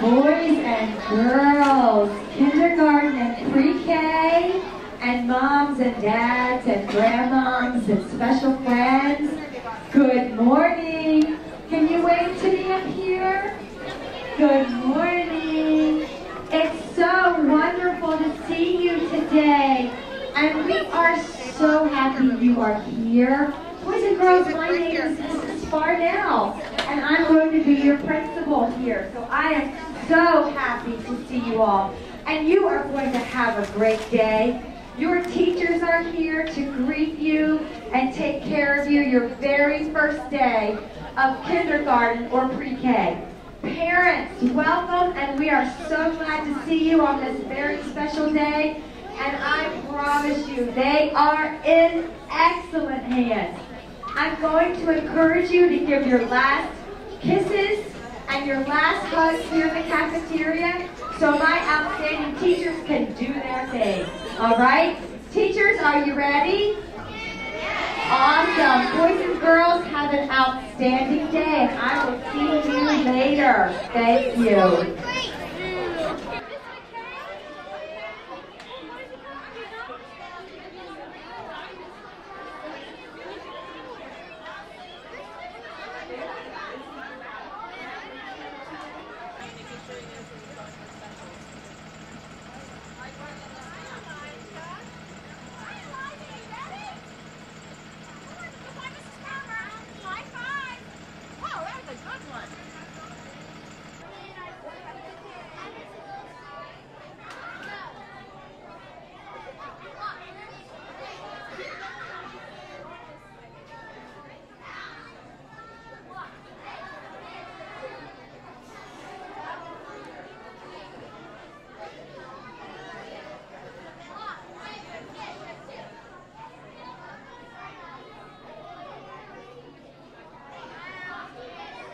boys and girls, kindergarten and pre-K, and moms and dads and grandmoms and special friends. Good morning. Can you wave to me up here? Good morning. It's so wonderful to see you today. And we are so happy you are here. Boys and girls, my name is Mrs. Farnell, and I'm going to be your principal here. So I am so happy to see you all. And you are going to have a great day. Your teachers are here to greet you and take care of you your very first day of kindergarten or pre-K. Parents, welcome, and we are so glad to see you on this very special day. And I promise you, they are in excellent hands. I'm going to encourage you to give your last kisses and your last hugs here in the cafeteria so my outstanding teachers can do their thing. All right? Teachers, are you ready? Awesome. Boys and girls, have an outstanding day. I will see you later. Thank you.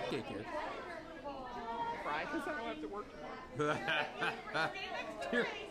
Okay, kids. Cry because I don't have to work tomorrow.